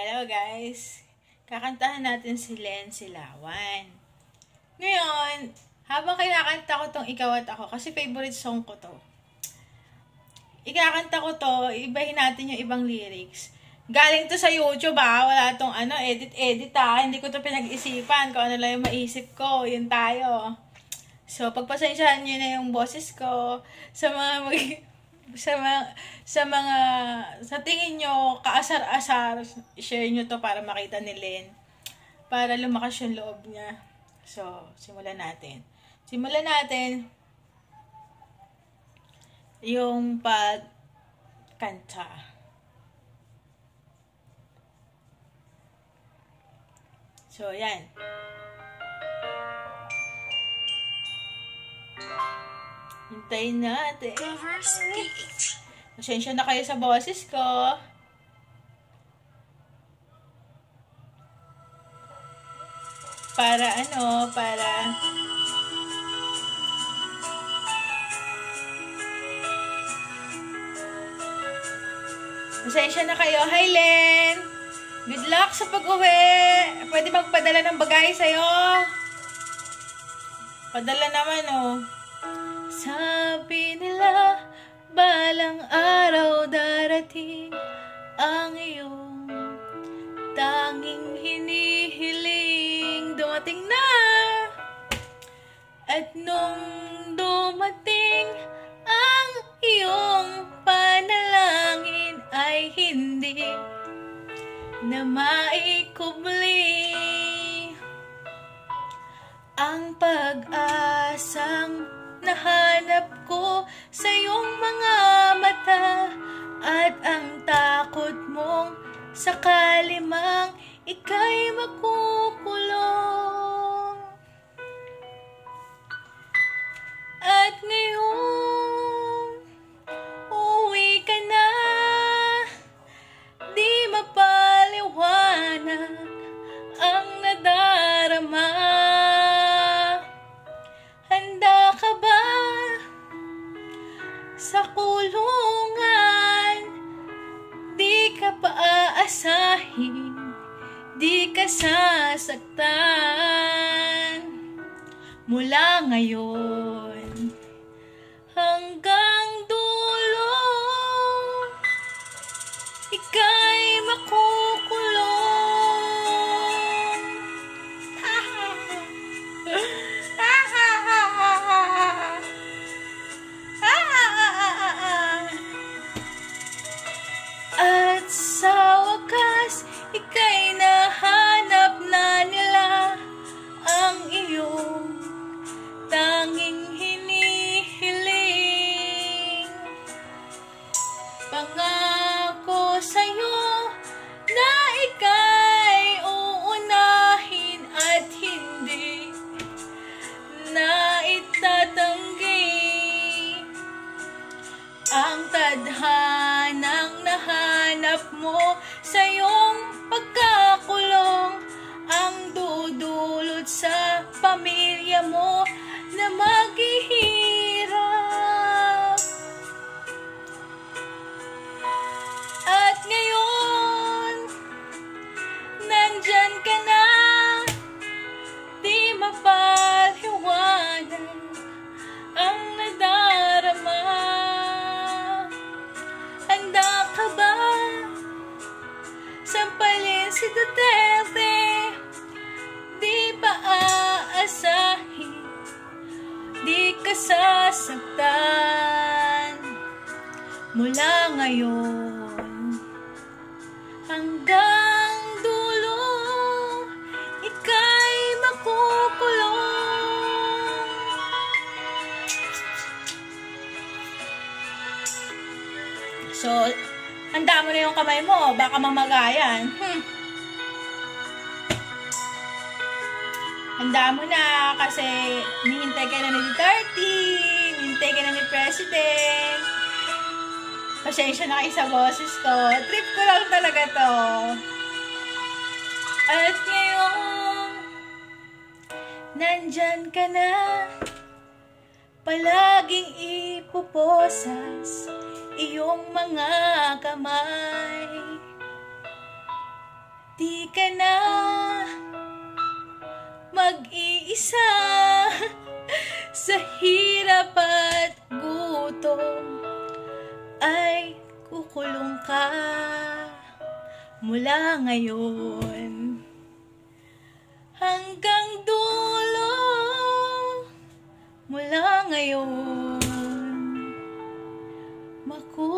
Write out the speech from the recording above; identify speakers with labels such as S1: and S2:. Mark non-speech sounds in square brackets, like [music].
S1: Hello guys! Kakantahan natin si Len Silawan. Ngayon, habang kinakanta ko tong Ikaw at Ako, kasi favorite song ko to. Ikakanta ko to, ibahin natin yung ibang lyrics. Galing to sa YouTube ah, wala tong ano, edit-edit ah. Hindi ko to pinag-isipan kung ano lang yung maisip ko, yun tayo. So, pagpasensyahan nyo na yung boses ko sa mga [laughs] mag- sa mga, sa mga, sa tingin nyo, kaasar-asar, share nyo to para makita ni Len. Para lumakas yung loob niya. So, simulan natin. Simulan natin yung pagkanta. So, yan. Hintayin natin.
S2: Reverse PH.
S1: Pasensya na kayo sa boses ko. Para ano, para... Pasensya na kayo. Hi, Len! Good luck sa pag-uwi! Pwede magpadala ng bagay sa'yo? Padala naman, oh. Sabi nila, balang araw darating ang iyong tanging hinihiling. Dumating na! At nung dumating ang iyong panalangin ay hindi na maikubli ang pag-asang nahanap ko sa iyong mga mata at ang takot mong sakali mang ika'y makukulong. Di ka sasaktan. Mula ngayon sa iyong pagkakulong ang dudulot sa pamilya mo si Duterte? Di pa aasahin, di ka sasaktan mula ngayon hanggang dulo ika'y makukulong So, handa mo na yung kamay mo, baka mamagayan. Hmm. Handa mo na kasi nihintay ka na ni Duterte, nihintay ka na ni President. Pasensya na kayo sa boses ko. Trip ko lang talaga to. At ngayon, nandyan ka na. Palaging ipuposas iyong mga kamay. Di ka na mag-iisa [laughs] sa hirap at gutom. Ay kukulong ka mula ngayon. Hanggang dulo mula ngayon. Makukulong